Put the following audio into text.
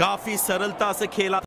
काफ़ी सरलता से खेला